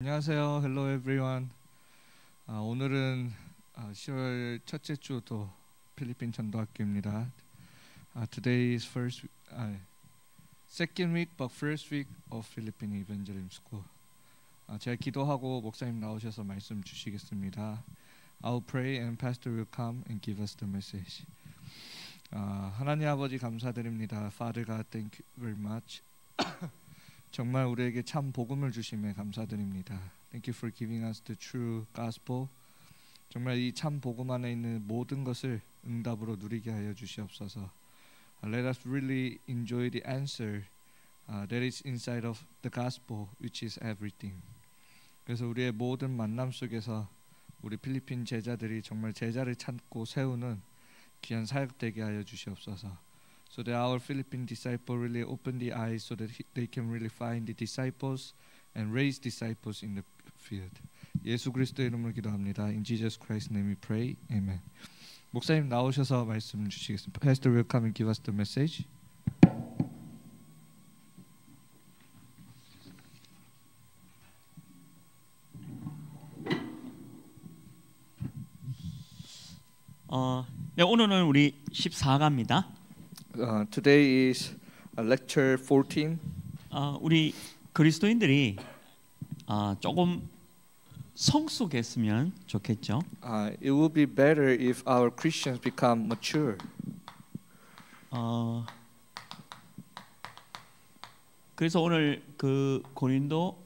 안녕하세요. Hello everyone. 아, 오늘은 아, 10월 첫째 주도 필리핀 전도학교입니다. 아, today is first 아, second week but first week of Philippine Evangelism School. 아, 제가 기도하고 목사님 나오셔서 말씀 주시겠습니다. I'll pray and pastor will come and give us the message. 아, 하나님 아버지 감사드립니다. Father God, thank you very much. 정말 우리에게 참 복음을 주심에 감사드립니다. Thank you for giving us the true gospel. 정말 이 참 복음 안에 있는 모든 것을 응답으로 누리게 하여 주시옵소서. Uh, Let us really enjoy the answer uh, that is inside of the gospel, which is everything. 그래서 우리의 모든 만남 속에서 우리 필리핀 제자들이 정말 제자를 찾고 세우는 귀한 사역 되게 하여 주시옵소서. so that our Philippine disciple really open the eyes so that he, they can really find the disciples and raise disciples in the field. 예수 그리스도의 이름으로 기도합니다. In Jesus Christ's name we pray. Amen. 목사님 나오셔서 말씀 주시겠습니다. Pastor will come and give us the message. 어, 네, 오늘은 우리 14가입니다. Uh, today is uh, lecture 14. 어, 우리 그리스도인들이 어, 조금 성숙했으면 좋겠죠. Uh, it would be better if our Christians become mature. 어, 그래서 오늘 그 고린도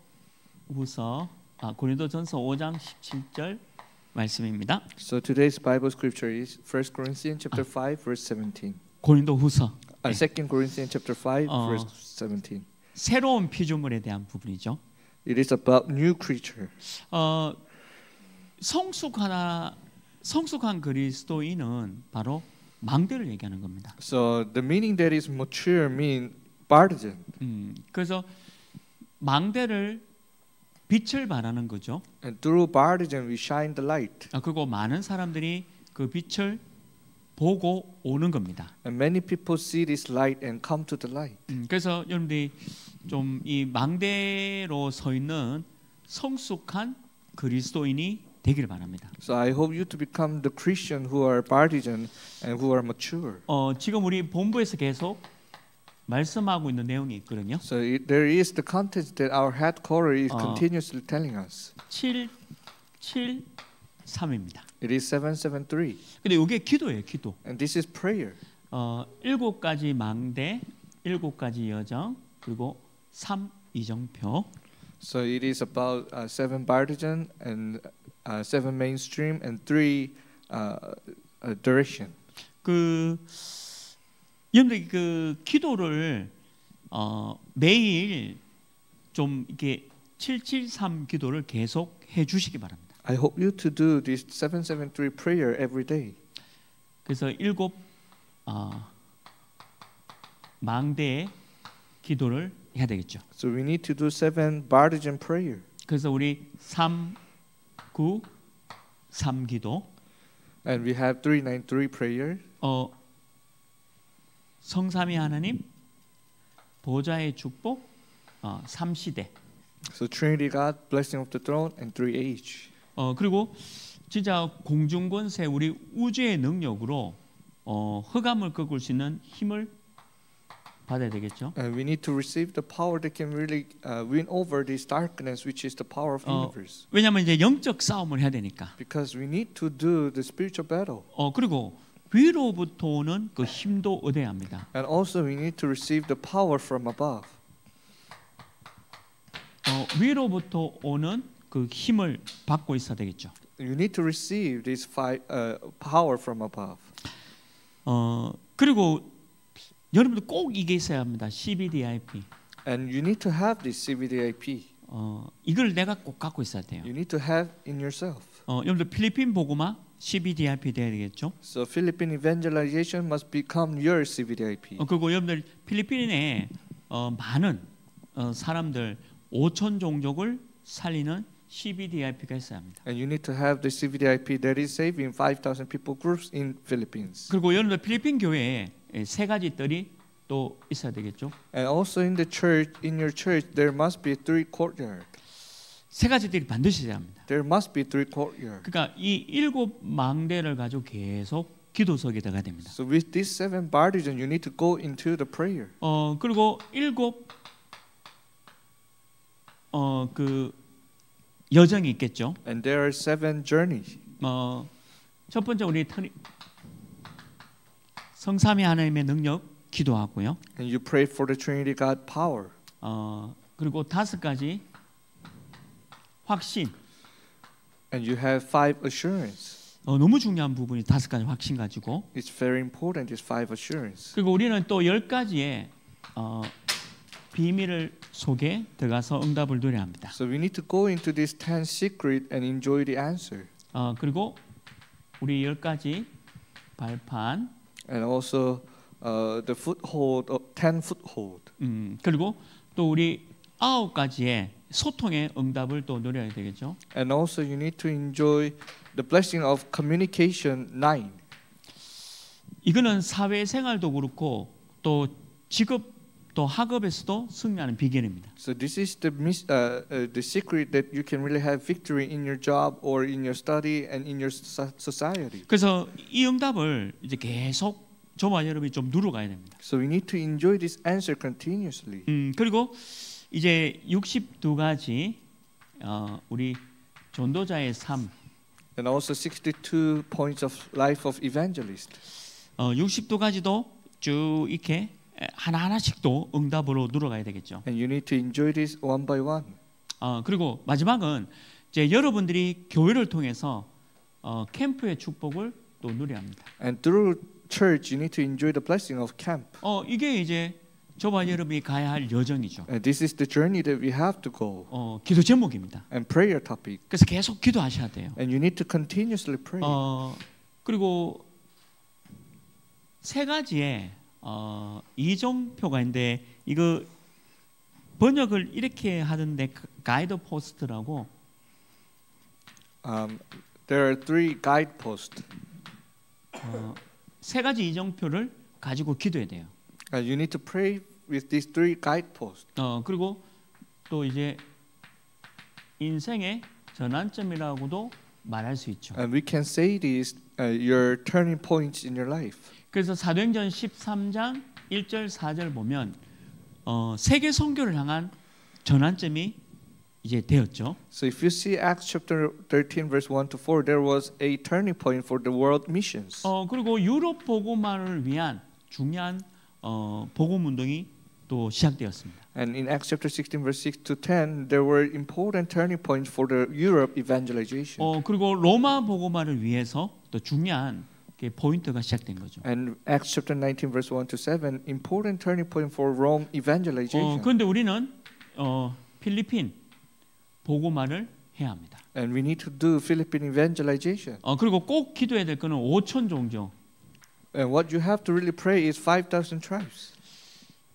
후서 아, 고린도전서 5장 17절 말씀입니다. So today's Bible scripture is 1 Corinthians chapter 5 verse 17. 고린도 후서 Uh, 2 Corinthians chapter 5 어. verse 17. 새로운 피조물에 대한 부분이죠. It is about new creature. 어, 성숙하나 성숙한 그리스도인은 바로 망대를 얘기하는 겁니다. So the meaning that is mature mean partisan. 음, 그래서 망대를 빛을 발하는 거죠. And through partisan we shine the light. 아, 그리고 많은 사람들이 그 빛을 보고 오는 겁니다. And many people see this light and come to the light. 음, 그래서 여러분들이 좀 이 망대로 서 있는 성숙한 그리스도인이 되기를 바랍니다. So I hope you to become the Christian who are partisan and who are mature. 어, 지금 우리 본부에서 계속 말씀하고 있는 내용이 있거든요. So it, there is the content that our headquarters is 어. continuously telling us. 7 7 3입니다. It is 773. 근데 이게 기도예요, 기도. And this is prayer. 어, 일곱 가지 망대, 일곱 가지 여정, 그리고 삼 이정표. So it is about uh, seven partisan and uh, seven mainstream and three uh, uh, direction. 그 여러분들 그 기도를 어, 매일 좀 이렇게 773 기도를 계속 해 주시기 바랍니다. I hope you to do this 773 prayer every day. 그래서 일곱 어, 망대의 기도를 해야 되겠죠. So we need to do seven partisan prayer. 그래서 우리 3 9 3 기도 And we have 393 prayer. 어 성삼위 하나님 보좌의 축복 어, 3 시대 So Trinity God, blessing of the throne, and three age. 어 그리고 진짜 공중권세 우리 우주의 능력으로 어 흑암을 꺾을 수 있는 힘을 받아야 되겠죠. And we need to receive the power that can really uh, win over this darkness, which is the power of 어, universe. 왜냐하면 이제 영적 싸움을 해야 되니까. Because we need to do the spiritual battle. 어 그리고 위로부터 오는 그 힘도 얻어야 합니다. And also we need to receive the power from above. 어 위로부터 오는 그 힘을 받고 있어야 되겠죠. You need to receive this fi- uh, power from above. 어 그리고 여러분들 꼭 이게 있어야 합니다. CBDIP. And you need to have this CVDIP. 어 이걸 내가 꼭 갖고 있어야 돼요. You need to have in yourself. 어 여러분들 필리핀 보고마 CBDIP 돼야 되겠죠. So Philippine evangelization must become your CVDIP. 어, 그리고 여러분들 필리핀에 어, 많은 어, 사람들 5천 종족을 살리는 CBDIP가 있어야 합니다. And you need to have the CVDIP that is saving 5,000 people groups in Philippines. 그리고 여러분들 필리핀 교회에 예, 세 가지 뜰이 또 있어야 되겠죠. And also in the church, in your church, there must be three courtyard. 세 가지들이 반드시 돼야 합니다. There must be three courtyard. 그러니까 이 일곱 망대를 가지고 계속 기도석에 들어가야 됩니다. So with these seven partitions, you need to go into the prayer. 어 그리고 일곱 어그 여정이 있겠죠. And there are seven journeys. 어첫 번째 우리 트리, 성삼위 하나님의 능력 기도하고요. And you pray for the Trinity God power. 어 그리고 다섯 가지 확신. And you have five assurance. 어, 너무 중요한 부분이 다섯 가지 확신 가지고 It's very important, these five assurance. 그리고 우리는 또 열 가지의 어, 비밀을 속에 들어가서 응답을 누려야 합니다. So we need to go into this ten secret and enjoy the answer. 어, 그리고 우리 열 가지 발판 And also uh, the foothold, of ten foothold. 음, 그리고 또 우리 아홉 가지의 소통의 응답을 또 누려야 되겠죠. And also you need to enjoy the blessing of communication nine. 이거는 사회 생활도 그렇고 또 직업 또 학업에서도 승리하는 비결입니다. So this is the uh, uh, the secret that you can really have victory in your job or in your study and in your so- society. 그래서 이 응답을 이제 계속 저와 여러분이 좀 누려가야 됩니다. So we need to enjoy this answer continuously. 음, 그리고 이제 62가지 어, 우리 전도자의 삶, And also 62 points of life of evangelist. 어, 62가지도 쭉 이렇게 하나 하나씩도 응답으로 누려가야 되겠죠. And you need to enjoy this one by one. 어, 그리고 마지막은 이제 여러분들이 교회를 통해서 어, 캠프의 축복을 또 누려야 합니다. And through church, you need to enjoy the blessing of camp. 어, 이게 이제 저와 여러분이 가야 할 여정이죠. And this is the journey that we have to go. 어, 기도 제목입니다. And prayer topic. 그래서 계속 기도하셔야 돼요. And you need to continuously pray. 어, 그리고 세 가지의 어, 이종표가 있는데 이거 번역을 이렇게 하던데 그 가이드 포스트라고 Um, there are three guideposts. 어, 세 가지 이정표를 가지고 기도해야 돼요. And you need to pray with these three guideposts. 어, 그리고 또 이제 인생의 전환점이라고도 말할 수 있죠. And we can say these uh, your turning points in your life. 그래서 사도행전 13장 1절 4절 보면 어, 세계 선교를 향한 전환점이 이제 되었죠. So if you see Acts chapter 13 verse 1 to 4 there was a turning point for the world missions. 어, 그리고 유럽 복음화를 위한 중요한 어, 복음 운동이 또 시작되었습니다. And in Acts chapter 16 verse 6 to 10 there were important turning points for the Europe evangelization. 어, 그리고 로마 복음화를 위해서 또 중요한 게 포인트가 시작된 거죠. And Acts chapter 19 verse 1 to 7 important turning point for Rome 어, evangelization. 그런데 우리는 어, 필리핀 복음화를 해야 합니다. And we need to do Philippine evangelization. 어, 그리고 꼭 기도해야 될 거는 5천 종족. And what you have to really pray is 5,000 tribes.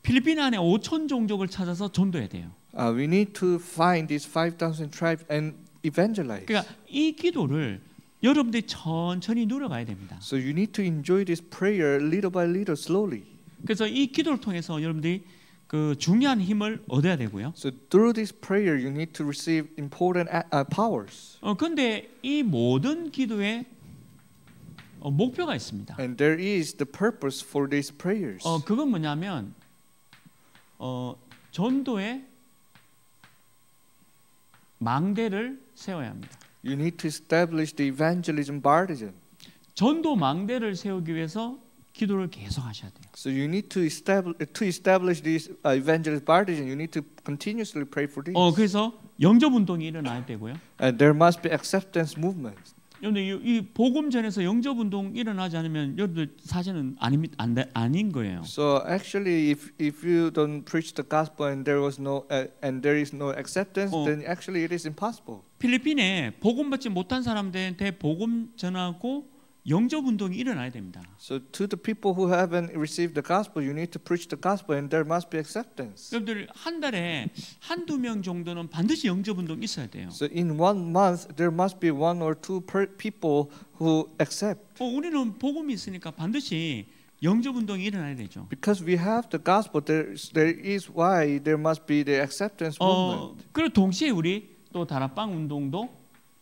필리핀 안에 5천 종족을 찾아서 전도해야 돼요. Uh, we need to find these 5,000 tribes and evangelize. 그러니까 이 기도를 여러분들이 천천히 누려가야 됩니다. So you need to enjoy this prayer little by little, slowly. 그래서 이 기도를 통해서 여러분들이 그 중요한 힘을 얻어야 되고요. So through this prayer, you need to receive important uh, powers. 어 근데 이 모든 기도에 어, 목표가 있습니다. And there is the purpose for these prayers. 어 그건 뭐냐면 어 전도의 망대를 세워야 합니다. You need to establish the evangelism partisan. 전도 망대를 세우기 위해서 기도를 계속 하셔야 돼요. So you need to establish to establish this uh, evangelist partisan. You need to continuously pray for this. 어 그래서 영접 운동이 일어나야 되고요. And there must be acceptance movements. 여러분들 이, 이 복음 전에서 영접 운동 일어나지 않으면 여러분들 사실은 아니, 안, 돼- 아닌 거예요. So actually, if if you don't preach the gospel and there was no uh, and there is no acceptance, 어. then actually it is impossible. 필리핀에 복음 받지 못한 사람들한테 복음 전하고 영접 운동이 일어나야 됩니다. So to the people who haven't received the gospel, you need to preach the gospel, and there must be acceptance. 여러분들 한 달에 한두 명 정도는 반드시 영접 운동 있어야 돼요. So in one month, there must be one or two people who accept, 어, 우리는 복음이 있으니까 반드시 영접 운동이 일어나야 되죠. because we have the gospel. There there is why there must be the acceptance 어, movement. 그리고 동시에 우리 또 다락방 운동도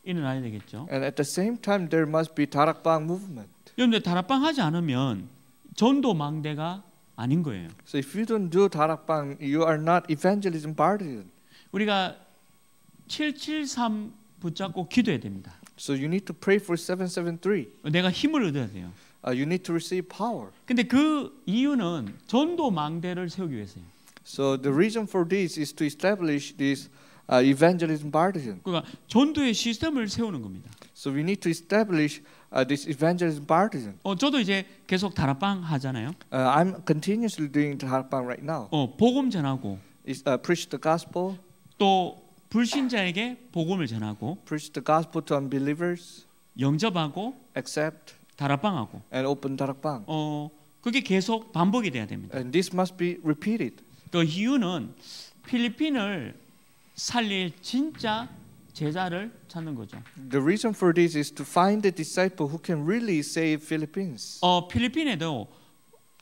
일어나야 되겠죠. And at the same time, there must be Tarakbang movement. 여러분들 다락방 하지 않으면 전도 망대가 아닌 거예요. So if you don't do Tarakbang, you are not evangelism partisan. 우리가 773 붙잡고 기도해야 됩니다. So you need to pray for 773. 내가 힘을 얻어야 돼요. Uh, you need to receive power. 근데 그 이유는 전도 망대를 세우기 위해서예요. So the reason for this is to establish this uh, evangelism partisan. 그러니까 전도의 시스템을 세우는 겁니다. So we need to establish uh, this evangelism partisan. 어, 저도 이제 계속 다락방 하잖아요. Uh, I'm continuously doing Tarakbang right now. 어, 복음 전하고 Is uh, preach the gospel, 또 불신자에게 복음을 전하고 preach the gospel to unbelievers, 영접하고 accept 다락방하고 and open Tarakbang. 어, 그게 계속 반복이 돼야 됩니다. And this must be repeated. 그 이유는 필리핀을 살릴 진짜 제자를 찾는 거죠. The reason for this is to find the disciple who can really save Philippines. 어, 필리핀에도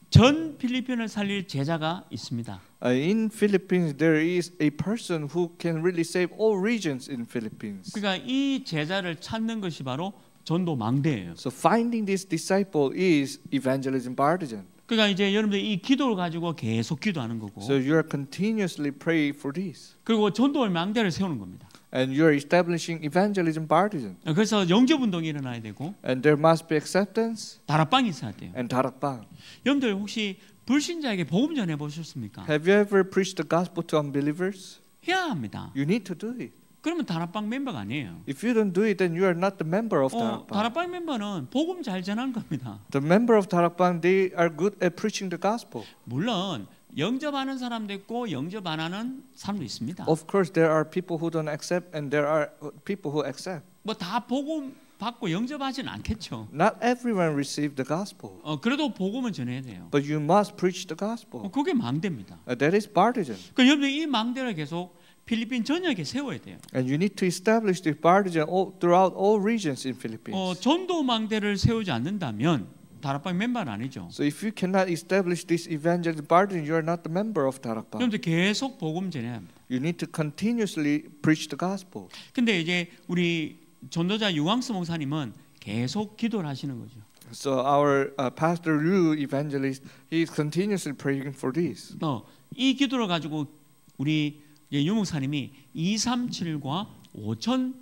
전 필리핀을 살릴 제자가 있습니다. Uh, in Philippines, there is a person who can really save all regions in Philippines. 그러니까 이 제자를 찾는 것이 바로 전도 망대예요. So finding this disciple is evangelism partisan. 그러니까 이제 여러분들 이 기도를 가지고 계속 기도하는 거고 So you are continuously praying for this. 그리고 전도의 망대를 세우는 겁니다. And you are establishing evangelism partisan. 그래서 영접 운동이 일어나야 되고 And there must be acceptance 다락방이 있어야 돼요. and tarakbang. 여러분들 혹시 불신자에게 복음 전해 보셨습니까? Have you ever preached the gospel to unbelievers? 해야 합니다. You need to do it. 그러면 다락방 멤버가 아니에요. If you don't do it, then you are not the member of 어, tarakbang. 다락방 멤버는 복음 잘 전하는 겁니다. The member of tarakbang, they are good at preaching the gospel. 물론 영접하는 사람도 있고 영접 안 하는 사람도 있습니다. Of course, there are people who don't accept, and there are people who accept. 뭐다 복음 받고 영접하지는 않겠죠. Not everyone received the gospel, 어, 그래도 복음은 전해야 돼요. but you must preach the 어, gospel. 그게 망대입니다. Uh, that is partisan, 그 여러분들 이 망대를 계속 필리핀 전역에 세워야 돼요. and you need to establish the partisan all, throughout all regions in Philippines. 어, 전도 망대를 세우지 않는다면 다락방 멤버는 아니죠. So if you cannot establish this evangelism partisan, you are not the member of tarakbang. 여러분들 계속 복음 전해야 합니다. You need to continuously preach the gospel. 근데 이제 우리 전도자 유광수 목사님은 계속 기도를 하시는 거죠. So our uh, pastor Liu evangelist, he is continuously praying for this. 어, 이 기도를 가지고 우리 유 목사님이 237과 5천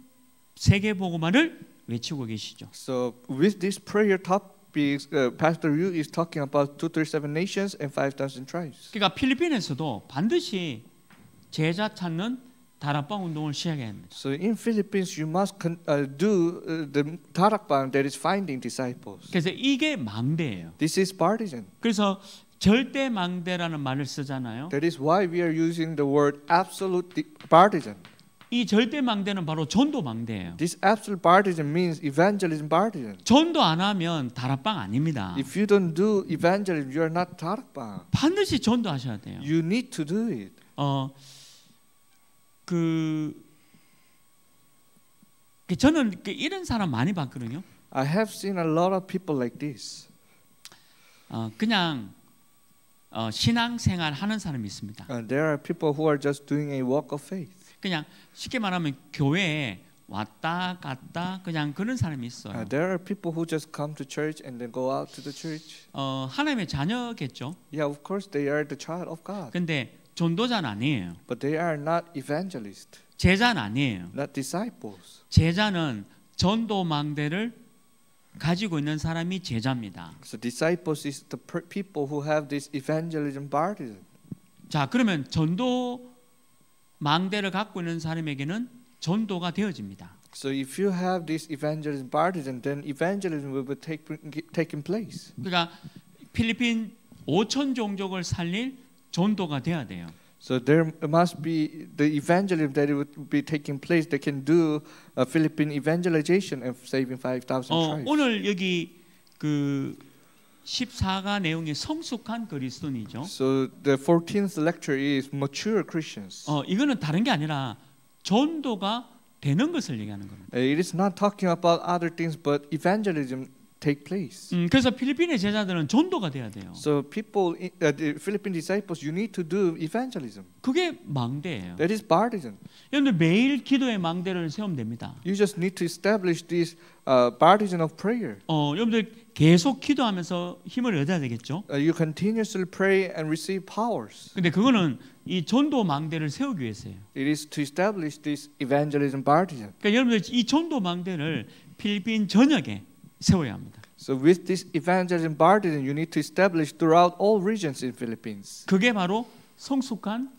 세계 복음화를 외치고 계시죠. So with this prayer topics, uh, Pastor Liu is talking about 237 nations and 5,000 tribes. 그러니까 필리핀에서도 반드시 제자 찾는 다락방 운동을 시작해야 합니다. So in Philippines, you must con- uh, do uh, the tarakbang that is finding disciples. 그래서 이게 망대예요. This is partisan. 그래서 절대 망대라는 말을 쓰잖아요. That is why we are using the word absolute partisan. 이 절대 망대는 바로 전도 망대예요. This absolute partisan means evangelism partisan. 전도 안 하면 다락방 아닙니다. If you don't do evangelism, you are not tarakbang. 반드시 전도하셔야 돼요. You need to do it. 어, 그, 그 저는 그 이런 사람 많이 봤거든요. I have seen a lot of people like this. 어, 그냥 어, 신앙생활 하는 사람이 있습니다. Uh, there are people who are just doing a walk of faith. 그냥 쉽게 말하면 교회에 왔다 갔다 그냥 그런 사람이 Uh, 있어요. there are people who just come to church and then go out to the church. 어, 하나님의 자녀겠죠. Yeah, of course they are the child of God, 근데 전도자는 아니에요. but they are not evangelists, 제자는 아니에요. not disciples. 제자는 전도 망대를 가지고 있는 사람이 제자입니다. So disciples is the people who have this evangelism partisan. 자, 그러면 전도 망대를 갖고 있는 사람에게는 전도가 되어집니다. So if you have this evangelism partisan, then evangelism will be take, taking place. 그러니까 필리핀 5천 종족을 살릴 전도가 돼야 돼요. So there must be the evangelism that it would be taking place. They can do a Philippine evangelization of saving 5,000 어, tribes. 오늘 여기 그 14가 내용이 성숙한 그리스도인이죠. So the 14th lecture is mature Christians. 어, 이거는 다른 게 아니라 전도가 되는 것을 얘기하는 겁니다. Uh, It is not talking about other things, but evangelism take place. 음, 그래서 필리핀의 제자들은 전도가 돼야 돼요. So people, uh, the Philippine disciples, you need to do evangelism. 그게 망대예요. That is baptism. 여러분들 매일 기도의 망대를 세우면 됩니다. You just need to establish this uh, baptism of prayer. 어, 여러분들 계속 기도하면서 힘을 얻어야 되겠죠. Uh, you continuously pray and receive powers. 근데 그거는 이 전도 망대를 세우기 위해서예요. It is to establish this evangelism baptism. 그러니까 여러분들 이 전도 망대를 필리핀 전역에 세워야 합니다. So with this evangelism baptism, you need to establish throughout all regions in Philippines. 그게 바로 성숙한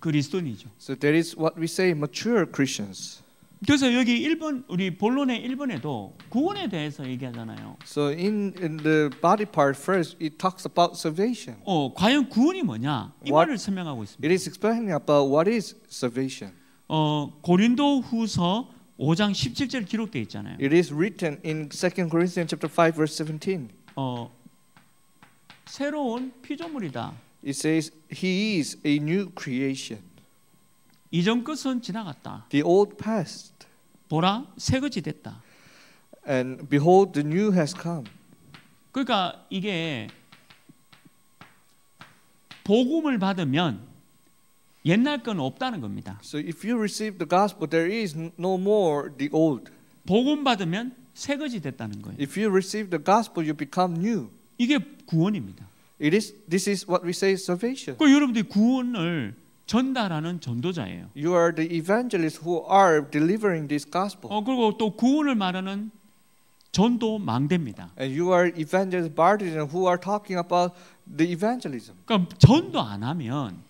그리스도인이죠. So that is what we say mature Christians. 그래서 여기 1번 우리 본론의 1번에도 구원에 대해서 얘기하잖아요. So in, in the body part first, it talks about salvation. 어, 과연 구원이 뭐냐? 이 What- 말을 설명하고 있습니다. It is explaining about what is salvation. 어, 고린도 후서 5장 17절 기록되어 있잖아요. It is written in 2 Corinthians chapter 5 verse 17. 어, 새로운 피조물이다. It says he is a new creation. 이전 것은 지나갔다. The old passed 보라 새 것이 됐다. and behold the new has come. 그러니까 이게 복음을 받으면 옛날 건 없다는 겁니다. So if you receive the gospel there is no more the old. 복음 받으면 새 것이 됐다는 거예요. If you receive the gospel you become new. 이게 구원입니다. It is this is what we say salvation. 그 여러분들이 구원을 전달하는 전도자예요. You are the evangelists who are delivering this gospel. 어 그리고 또 구원을 말하는 전도 망대입니다. And you are evangelist baptism who are talking about the evangelism. 그러니까 전도 안 하면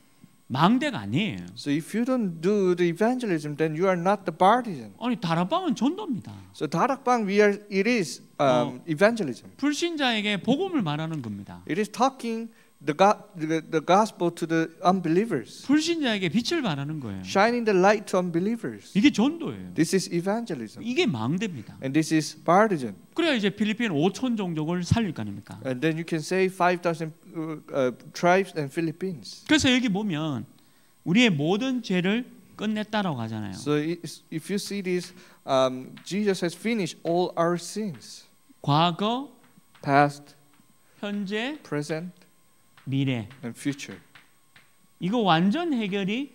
망대가 아니에요. So if you don't do the evangelism, then you are not the partisan. 아니 다락방은 전도입니다. So 다락방, we are, it is um, evangelism. 불신자에게 복음을 말하는 겁니다. It is talking the, go- the, the gospel to the unbelievers, 불신자에게 빛을 발하는 거예요. shining the light to unbelievers. 이게 전도예요. This is evangelism. 이게 망대입니다. And this is partisan. 그래야 이제 필리핀 5천 종족을 살릴 거 아닙니까? And then you can say 5,000 uh, uh, tribes and Philippines. 그래서 여기 보면 우리의 모든 죄를 끝냈다라고 하잖아요. So it's- if you see this, um, Jesus has finished all our sins, 과거, past, 현재, present, 미래. and future. 이거 완전 해결이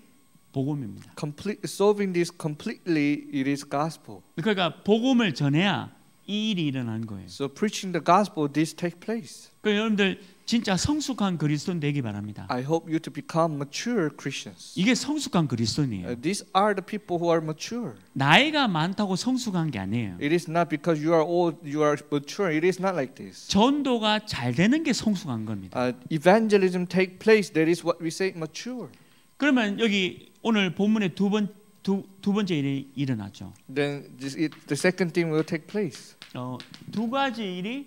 복음입니다. Complete, solving this completely, it is gospel. 그러니까 복음을 전해야 이 일이 일어나는 거예요. So preaching the gospel, this take place. 그 여러분들 진짜 성숙한 그리스도인 되기 바랍니다. I hope you to become mature Christians. 이게 성숙한 Uh, 그리스도인이에요. these are the people who are mature. 나이가 많다고 성숙한 게 아니에요. It is not because you are old, you are mature. It is not like this. 전도가 잘 되는 게 성숙한 겁니다. Uh, evangelism take place. That is what we say mature. 그러면 여기 오늘 본문의 두 번 두, 두 번째 일이 일어나죠. Then this, it, the second thing will take place. 어, 두 가지 일이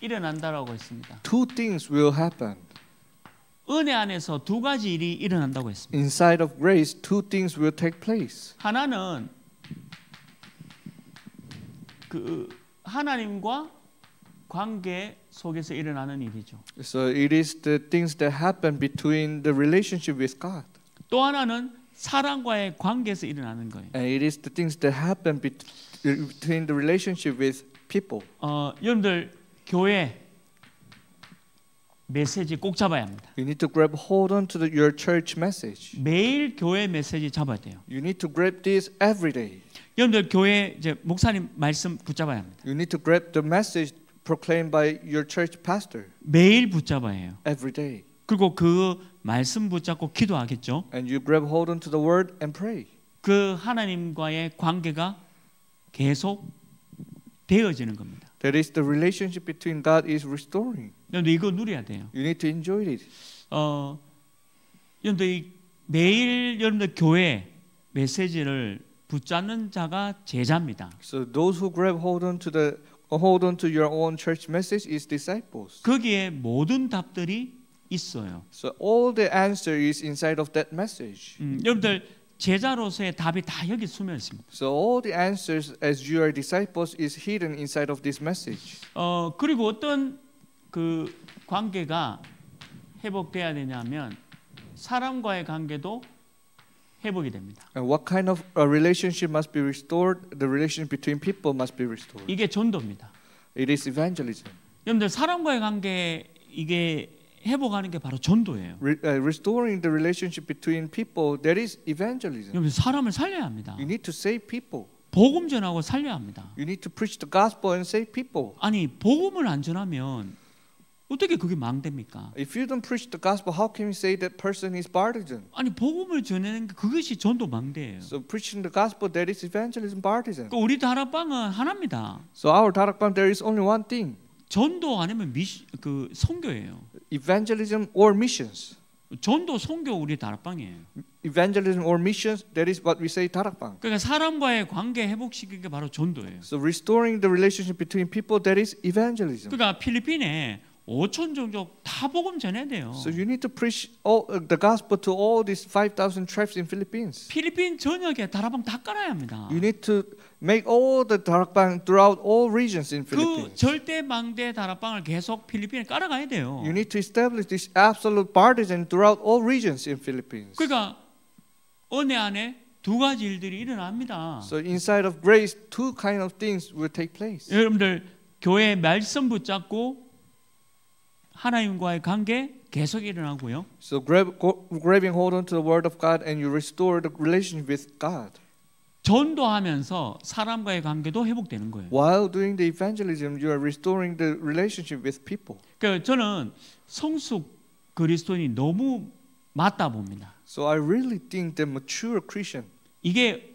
일어난다라고 했습니다. Two things will happen. 은혜 안에서 두 가지 일이 일어난다고 했습니다. Inside of grace, two things will take place. 하나는 그 하나님과 관계 속에서 일어나는 일이죠. So it is the things that happen between the relationship with God. 또 하나는 사람과의 관계에서 일어나는 거예요. And it is the things that happen bet- between the relationship with people. 어, 여러분들 교회 메시지 꼭 잡아야 합니다. You need to grab hold on to the, your church message. 매일 교회 메시지 잡아야 돼요. You need to grab this every day. 여러분들 교회 이제 목사님 말씀 붙잡아야 합니다. You need to grab the message proclaimed by your church pastor 매일 붙잡아야 해요. every day. 그리고 그 말씀 붙잡고 기도하겠죠. And you grab hold on to the word and pray. 그 하나님과의 관계가 계속 되어지는 겁니다. That is the relationship between God is restoring. 여러분들 이거 누려야 돼요. You need to enjoy it. 어, 여러분들 이 매일 여러분들 교회 메시지를 붙잡는 자가 제자입니다. So those who grab hold on to the hold on to your own church message is disciples. 거기에 모든 답들이 있어요. So all the answer is inside of that message. 음, 여러분들 제자로서의 답이 다 여기 숨어 있습니다. So all the answers as you are disciples is hidden inside of this message. 어 그리고 어떤 그 관계가 회복돼야 되냐면 사람과의 관계도 회복이 됩니다. And what kind of a relationship must be restored? The relationship between people must be restored. 이게 전도입니다. It is evangelism. 여러분들 사람과의 관계 이게 회복하는 게 바로 전도예요. Re- uh, restoring the relationship between people, that is evangelism. 여러분 사람을 살려야 합니다. You need to save people. 복음 전하고 살려야 합니다. You need to preach the gospel and save people. 아니 복음을 안 전하면 어떻게 그게 망됩니까? If you don't preach the gospel, how can you say that person is partisan? 아니 복음을 전하는 게 그것이 전도 망대예요. So preaching the gospel, that is evangelism partisan. 그 우리 다락방은 하나입니다. So our Tarakban, there is only one thing: 전도 아니면 미시, 그 선교예요. evangelism or missions. 전도 선교 우리 다락방이에요. Evangelism or missions, that is what we say Tarakban. 그러니까 사람과의 관계 회복시키는 게 바로 전도예요. So restoring the relationship between people, that is evangelism. 그러니까 필리핀에 5천 종족 다 복음 전해야 돼요. So you need to preach all, uh, the gospel to all these 5,000 tribes in Philippines. 필리핀 전역에 다락방 다 깔아야 합니다. You need to make all the Tarakban throughout all regions in 그 Philippines. 절대 망대 다락방을 계속 필리핀에 깔아가야 돼요. You need to establish this absolute partisan throughout all regions in Philippines. 그러니까 은혜 안에 두 가지 일들이 일어납니다. So inside of grace, two kind of things will take place. 여러분들 교회 말씀 붙잡고 하나님과의 관계 계속 일어나고요. So grab, grabbing hold onto the word of God and you restore the relationship with God. 전도하면서 사람과의 관계도 회복되는 거예요. While doing the evangelism, you are restoring the relationship with people. 그 저는 성숙 그리스도인이 너무 맞다 봅니다. So I really think the mature Christian, 이게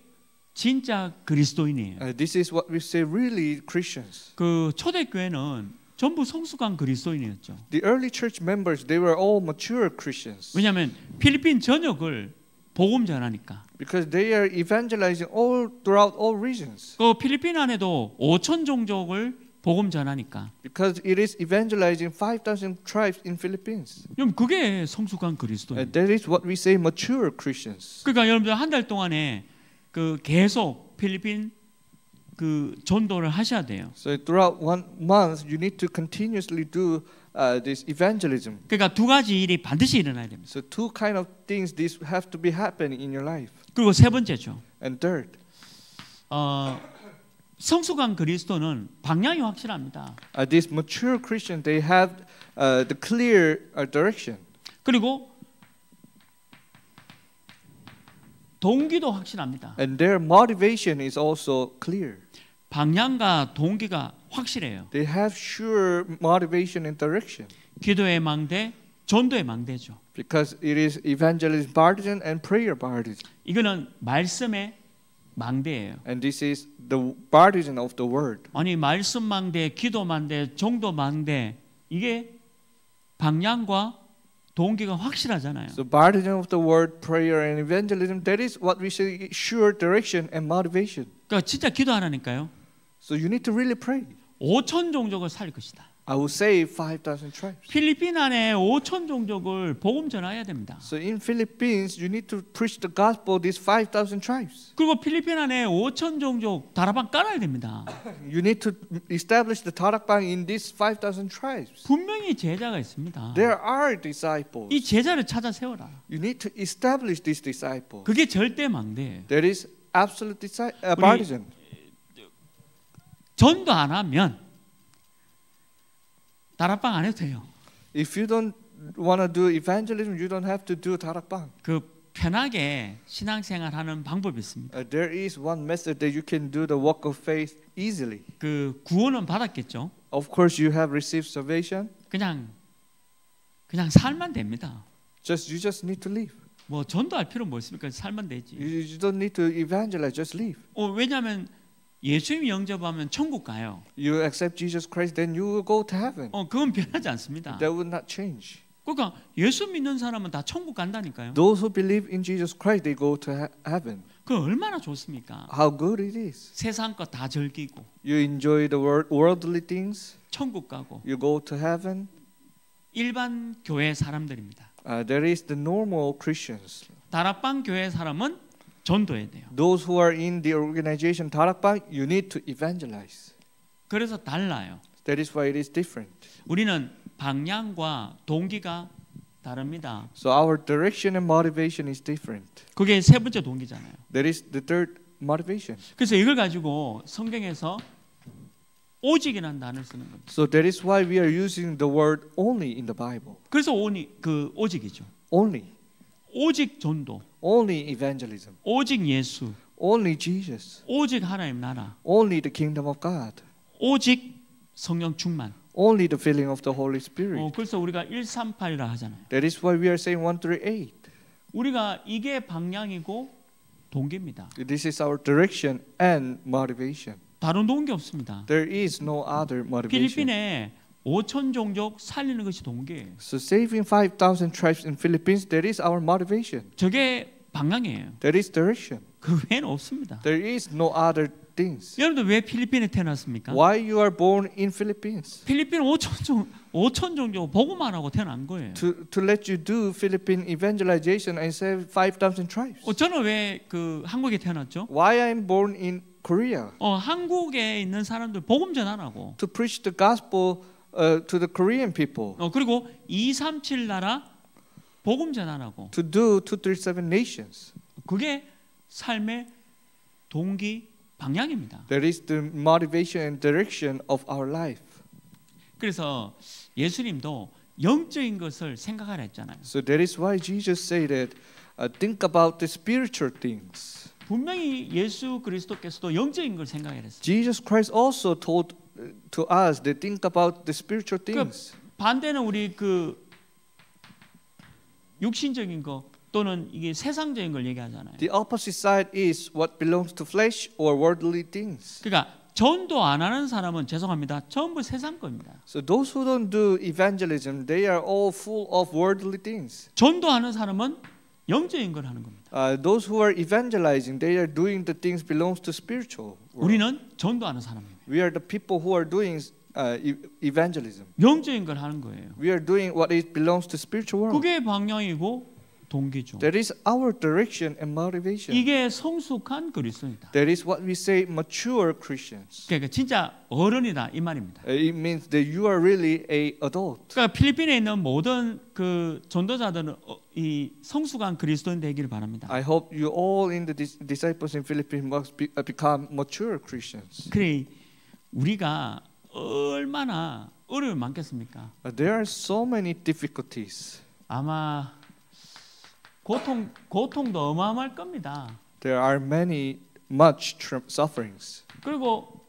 진짜 그리스도인이에요. uh, this is what we say really Christians. 그 초대교회는 전부 성숙한 그리스도인이었죠. The early church members, they were all mature Christians 왜냐하면 필리핀 전역을 복음 전하니까. because they are evangelizing all throughout all regions. 그 필리핀 안에도 5천 종족을 복음 전하니까. Because it is evangelizing 5,000 tribes in Philippines. 그럼 그게 성숙한 그리스도인. And that is what we say mature Christians. 그러니까 여러분들 한 달 동안에 그 계속 필리핀 그 전도를 하셔야 돼요. So throughout one month, you need to continuously do uh, this evangelism. 그러니까 두 가지 일이 반드시 일어나야 됩니다. So two kind of things these have to be happening in your life. 그리고 세 번째죠. And third, 어, 성숙한 그리스도는 방향이 확실합니다. uh, these mature Christians they have uh, the clear uh, direction, 그리고 동기도 확실합니다. and their motivation is also clear. 방향과 동기가 확실해요. They have sure motivation and direction 기도의 망대, 전도의 망대죠. because it is evangelism partisan and prayer partisan, 이거는 말씀의 망대예요. and this is the partisan of the word. 아니 말씀 망대, 기도 망대, 정도 망대 이게 방향과 동기가 확실하잖아요. So partisan of the word, prayer, and evangelism. That is what we say sure direction and motivation. 그러니까 진짜 기도하라니까요. So you need to really pray. 5천 종족을 살릴 것이다. I will save 5,000 tribes. 필리핀 안에 5천 종족을 복음 전해야 됩니다. So in Philippines, you need to preach the gospel these 5,000 tribes. 그리고 필리핀 안에 5천 종족 다락방 깔아야 됩니다. You need to establish the Tarakbang in these 5,000 tribes. 분명히 제자가 있습니다. There are disciples. 이 제자를 찾아 세워라. You need to establish these disciples. 그게 절대 망대예요. There is absolute uh, partisan. 전도 안 하면 다락방 안 해도 돼요. If you don't want to do evangelism, you don't have to do Tarakbang. 그 편하게 신앙생활 하는 방법이 있습니다. Uh, there is one method that you can do the walk of faith easily. 그 구원은 받았겠죠. Of course, you have received salvation. 그냥 그냥 살만 됩니다. Just you just need to live. 뭐 전도할 필요 뭐 있습니까? 살만 되지. You, you don't need to evangelize. Just live. 어, 왜냐하면 예수님 영접하면 천국 가요. You accept Jesus Christ, then you will go to heaven. 어, 그건 변하지 않습니다. That will not change. 그러니까 예수 믿는 사람은 다 천국 간다니까요. Those who believe in Jesus Christ, they go to he- heaven. 그 얼마나 좋습니까? How good it is. 세상 거 다 즐기고 You enjoy the wor- worldly things. 천국 가고 You go to heaven. 일반 교회 사람들입니다. Uh, there is the normal Christians. 다락방 교회 사람은 전도해야 돼요. Those who are in the organization Tarakbang, you need to evangelize. 그래서 달라요. That is why it is different. 우리는 방향과 동기가 다릅니다. So our direction and motivation is different. 그게 세 번째 동기잖아요. That is the third motivation. 그래서 이걸 가지고 성경에서 오직이라는 단어를 쓰는 겁니다. So that is why we are using the word only in the Bible. 그래서 오니 그 오직이죠. Only. 오직 전도, Only evangelism. 오직 예수, Only Jesus. 오직 하나님 나라, Only the kingdom of God. 오직 성령 충만. Only the filling of the Holy Spirit. 어, 그래서 우리가 138이라 하잖아요. That is why we are saying 1 through 8. 우리가 이게 방향이고 동기입니다. This is our direction and motivation. 다른 동기 없습니다. There is no other motivation. 필리핀에 5천 종족 살리는 것이 동기예요. So saving 5,000 tribes in Philippines, that is our motivation. 저게 방향이에요. That is direction. 그 외에는 없습니다. There is no other things. 여러분들 왜 필리핀에 태어났습니까? Why you are born in Philippines? 필리핀 5천 종 5천 종족 보고만 하고 태어난 거예요. To, to let you do Philippine evangelization and save 5,000 tribes. 어, 저는 왜 그 한국에 태어났죠? Why I'm born in Korea? 어, 한국에 있는 사람들 복음 전하라고. To preach the gospel uh, to the Korean people. 어, 그리고 237 나라 복음 전하라고. To do 237 nations. 그게 삶의 동기 방향입니다. That is the motivation and direction of our life. 그래서 예수님도 영적인 것을 생각하라 했잖아요. So that is why Jesus said that uh, think about the spiritual things. 분명히 예수 그리스도께서도 영적인 걸 생각하라 했어요. Jesus Christ also told uh, to us to think about the spiritual things. 반대는 우리 그 육신적인 거 또는 이게 세상적인 걸 얘기하잖아요. The opposite side is what belongs to flesh or worldly things. 그러니까 전도 안 하는 사람은 죄송합니다. 전부 세상 겁니다. So those who don't do evangelism, they are all full of worldly things. 전도하는 사람은 영적인 걸 하는 겁니다. Uh, those who are evangelizing, they are doing the things belongs to spiritual. world. 우리는 전도하는 사람입니다. We are the people who are doing uh, e- evangelism. 영적인 걸 하는 거예요. We are doing what it belongs to spiritual world. 그게 방향이고 동기죠. That is our direction and motivation. 이게 성숙한 그리스도이다. That is what we say mature Christians. 그러니까 진짜 어른이다 이 말입니다. Uh, It means that you are really a adult. 그러니까 필리핀에 있는 모든 그 전도자들은 어, 이 성숙한 그리스도인 되기를 바랍니다. I hope you all in the dis- disciples in Philippines must be, uh, become mature Christians. 그래 우리가 얼마나 어려움이 많겠습니까? Uh, There are so many difficulties. 아마 고통 고통도 어마어마할 겁니다. There are many much sufferings. 그리고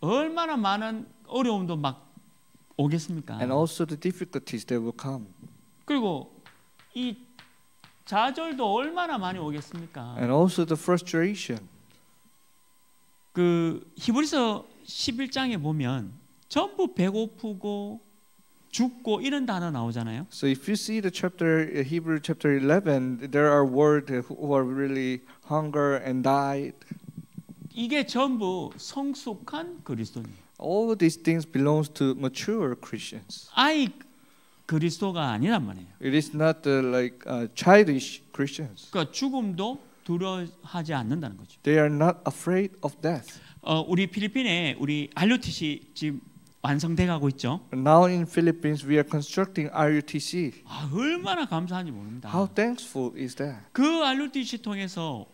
얼마나 많은 어려움도 막 오겠습니까? And also the difficulties that will come. 그리고 이 좌절도 얼마나 많이 오겠습니까? And also the frustration. 그 히브리서 11장에 보면 전부 배고프고 죽고 이런 단어 나오잖아요. So if you see the chapter uh, Hebrew chapter 11, there are words who are really hunger and died. 이게 전부 성숙한 그리스도인이에요. All these things belongs to mature Christians. 아이 그리스도가 아니란 말이에요. It is not the like uh, childish Christians. 그러니까 죽음도 두려워하지 않는다는 거죠. They are not afraid of death. 어, 우리 필리핀에 우리 RUTC 지금 완성돼 가고 있죠. Now in Philippines, we are constructing RUTC. 아, 얼마나 감사한지 모릅니다. How thankful is that? 그 RUTC 통해서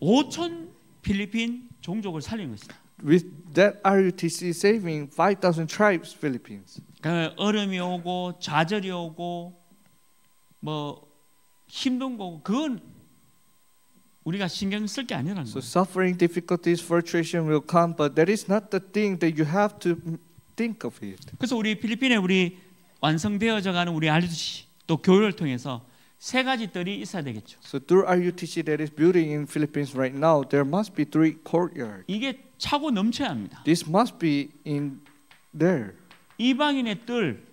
5천 필리핀 종족을 살린 것이다. With that RUTC saving 5,000 tribes, Philippines. 그 얼음이 오고 좌절이 오고 뭐 힘든 거고 그건 우리가 신경 쓸 게 아니라는 So 거예요. suffering, difficulties, frustration will come, but that is not the thing that you have to mm, think of it. 그래서 우리 필리핀에 우리 완성되어져 가는 우리 RUTC 또 교회를 통해서 세 가지 뜰이 있어야 되겠죠. So through RUTC that is building in Philippines right now, there must be three courtyards. 이게 차고 넘쳐야 합니다. This must be in there. 이방인의 뜰,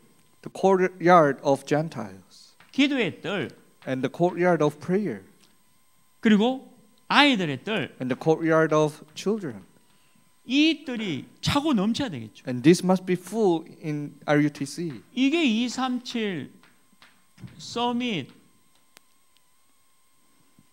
The courtyard of Gentiles 기도의 뜰, and the courtyard of prayer 그리고 아이들의 뜰, and the courtyard of children. 이 뜰이 차고 넘쳐야 되겠죠. And this must be full in RUTC. 이게 237 서밋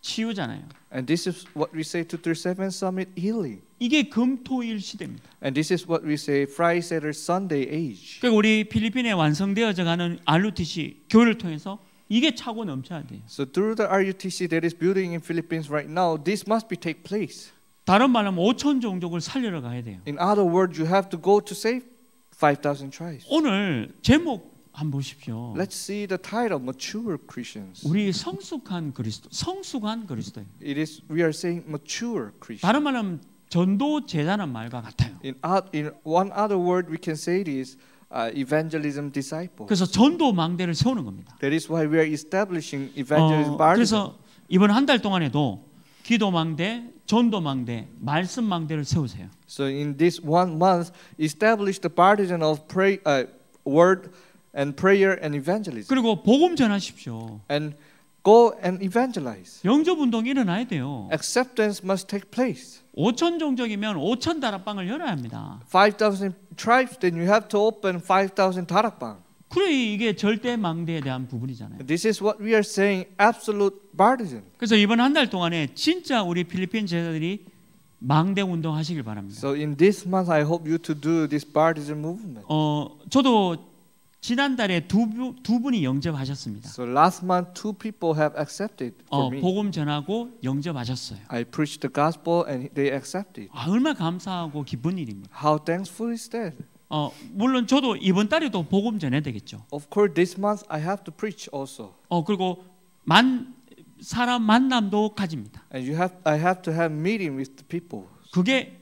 치유잖아요. And this is what we say to 37 Summit Healing. 이게 금토일 시대입니다. And this is what we say Friday, Saturday, Sunday age. 그러니까 우리 필리핀에 완성되어져 가는 RUTC 교회를 통해서 이게 차고 넘쳐야 돼요. So through the RUTC that is building in Philippines right now, this must be take place. 다른 말로 하면 5천 종족을 살리러 가야 돼요. In other words, you have to go to save 5,000 tribes. 오늘 제목 한번 보십시오. Let's see the title, Mature Christians. 우리 성숙한 그리스도, 성숙한 그리스도. It is, we are saying mature Christians. 다른 말로 하면 전도 제자는 말과 같아요. In, in one other word, we can say it is uh, evangelism disciple. 그래서 전도 망대를 세우는 겁니다. That is why we are establishing evangelism 어. 그래서 이번 한 달 동안에도 기도 망대, 전도 망대, 말씀 망대를 세우세요. So in this one month, establish the partisan of pray, uh, word and prayer and evangelism, 그리고 복음 전하십시오. and go and evangelize. 영접 운동이 일어나야 돼요. Acceptance must take place. 5천 종족이면 5천 다락방을 열어야 합니다. 5,000 tribes, then you have to open 5,000 tarakbang. 그래 이게 절대 망대에 대한 부분이잖아요. This is what we are saying, absolute partisan. 그래서 이번 한 달 동안에 진짜 우리 필리핀 제자들이 망대 운동 하시길 바랍니다. So in this month, I hope you to do this partisan movement. 어 저도 지난달에 두, 분- 두 분이 영접하셨습니다. So last month, two people have accepted for 어, me. 복음 전하고 영접하셨어요. I preached the gospel and they accepted. 아, 얼마나 감사하고 기쁜 일입니다. How thankful is that? 어, 물론 저도 이번 달에도 복음 전해야 되겠죠. Of course, this month I have to preach also, 어, 그리고 만 사람 만남도 가집니다. and you have I have to have meeting with the people. 그게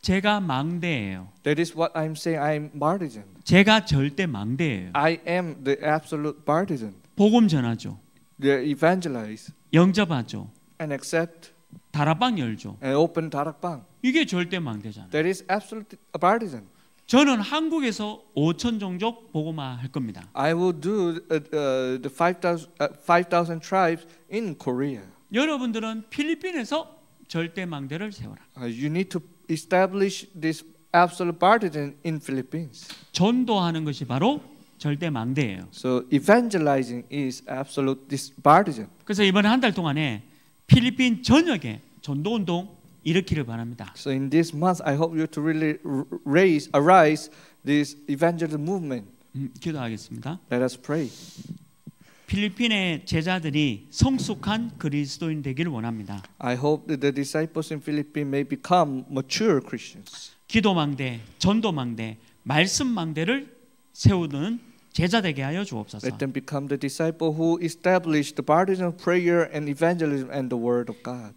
제가 망대예요. That is what I'm saying. I'm partisan. 제가 절대 망대예요. I am the absolute partisan. 복음 전하죠. The evangelize 영접하죠. and accept 다락방 열죠. and open tarakbang. 이게 절대 망대잖아요. That is absolute partisan. 저는 한국에서 5천 종족 복음화 할 겁니다. I will do uh, uh, the 5,000 uh, 5,000 tribes in Korea. 여러분들은 필리핀에서 절대 망대를 세워라. Uh, you need to establish this absolute partisan in Philippines. 전도하는 것이 바로 절대 망대예요. So evangelizing is absolute partisan. 그래서 이번 한 달 동안에 필리핀 전역에 전도 운동 일으키를 바랍니다. So in this month, I hope you to really raise, arise this evangelism movement. 음, 기도하겠습니다. Let us pray. 필리핀의 제자들이 성숙한 그리스도인 되기를 원합니다. I hope that the disciples in Philippines may become mature Christians. 기도망대, 전도망대, 말씀망대를 세우는 제자 되게 하여 주옵소서. Let them become the disciple who establish the partisan of prayer and evangelism and the word of God.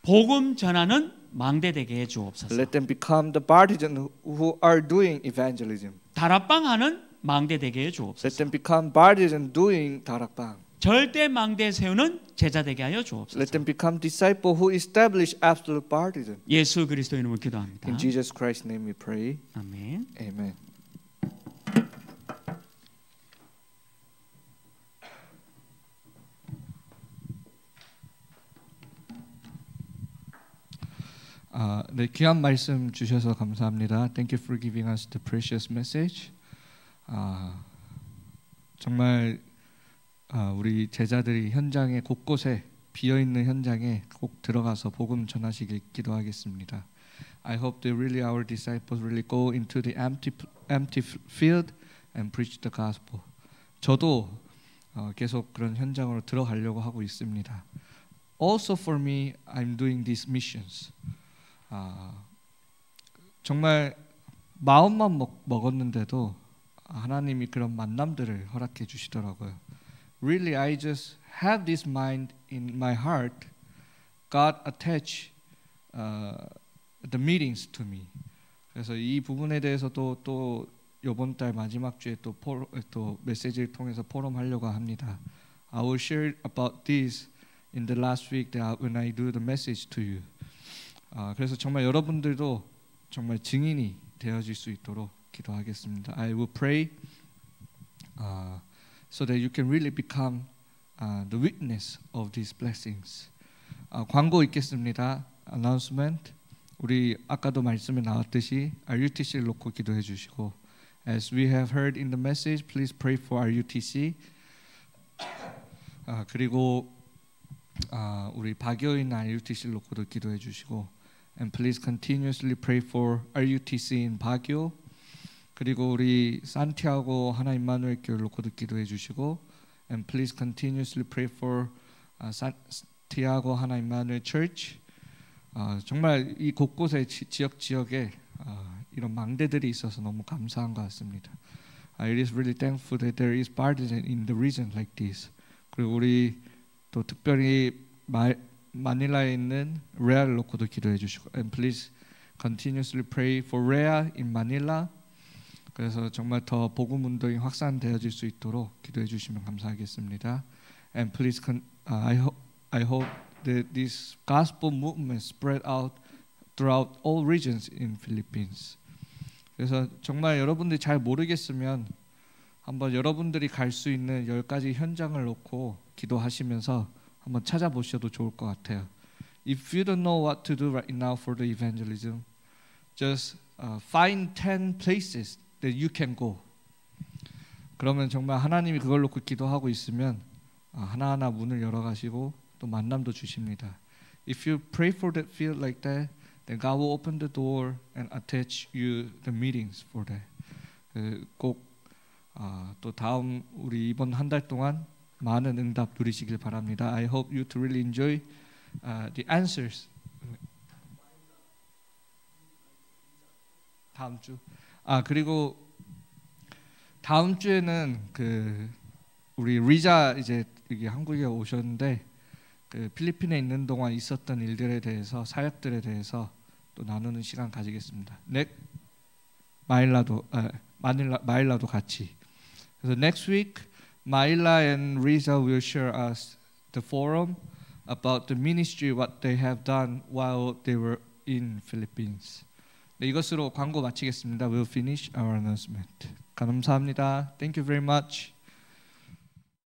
복음 전하는 망대 되게 해 주옵소서. Let them become the partisan who- are doing evangelism. 다락방 하는 망대 되게 해 Let 주옵소서. them become partisan doing tarakbang. 절대 망대 세우는 제자 되게 하여 주옵소서. Let them become disciple who establish absolute partisan. 예수 그리스도 이름으로 기도합니다. In Jesus Christ's name we pray. 아멘. Amen. 아, 네, 귀한 말씀 주셔서 감사합니다. Thank you for giving us the precious message. 아, 정말 아, 우리 제자들이 현장에 곳곳에 비어 있는 현장에 꼭 들어가서 복음 전하시길 기도하겠습니다. I hope that really our disciples really go into the empty empty field and preach the gospel. 저도 어, 계속 그런 현장으로 들어가려고 하고 있습니다. Also for me, I'm doing these missions. 아, 정말 마음만 먹, 먹었는데도 하나님이 그런 만남들을 허락해 주시더라고요. Really, I just have this mind in my heart. God attach uh, the meetings to me. 그래서 이 부분에 대해서도 또 이번 달 마지막 주에 또, 포, 또 메시지를 통해서 포럼 하려고 합니다. I will share about this in the last week that when I do the message to you. 아, 그래서 정말 여러분들도 정말 증인이 되어질 수 있도록 기도하겠습니다. I will pray uh, so that you can really become uh, the witness of these blessings. 아, 광고 있겠습니다. Announcement. 우리 아까도 말씀에 나왔듯이 RUTC를 놓고 기도해 주시고 As we have heard in the message, please pray for RUTC. 아, 그리고 아, 우리 박여인 RUTC를 놓고도 기도해 주시고 and please continuously pray for RUTC in 바교 그리고 우리 산티아고 하나 임마누엘 교회 놓고도 기도해 주시고 and please continuously pray for uh, 산티아고 하나 임마누엘 church 아, 정말 이 곳곳에 지, 지역 지역에 아, 이런 망대들이 있어서 너무 감사한 것 같습니다. 아, it is really thankful that there is partisan in the region like this. 그리고 우리 또 특별히 마, 마닐라에 있는 레아를 놓고도 기도해 주시고 and please continuously pray for Rea in Manila. 그래서 정말 더 복음 운동이 확산되어질 수 있도록 기도해 주시면 감사하겠습니다. And please, con, uh, I hope I hope that this gospel movement spread out throughout all regions in Philippines. 그래서 정말 여러분들이 잘 모르겠으면 한번 여러분들이 갈 수 있는 열 가지 현장을 놓고 기도하시면서 한번 찾아보셔도 좋을 것 같아요. If you don't know what to do right now for the evangelism, just uh, find 10 places that you can go. 그러면 정말 하나님이 그걸 놓고 기도하고 있으면 아, 하나하나 문을 열어 가시고 또 만남도 주십니다. If you pray for that field like that, then God will open the door and attach you the meetings for that. 그꼭 아, 또 다음 우리 이번 한 달 동안 많은 응답 누리시길 바랍니다. I hope you to really enjoy uh, the answers. 다음 주. 아 그리고 다음 주에는 그 우리 리자 이제 여기 한국에 오셨는데 그 필리핀에 있는 동안 있었던 일들에 대해서 사역들에 대해서 또 나누는 시간 가지겠습니다. 넥 마일라도 아, 마닐라 마일라도 같이. 그래서 next week Maila and Riza will share us the forum about the ministry what they have done while they were in Philippines. 네, 이것으로 광고 마치겠습니다. We'll finish our announcement. 감사합니다. Thank you very much.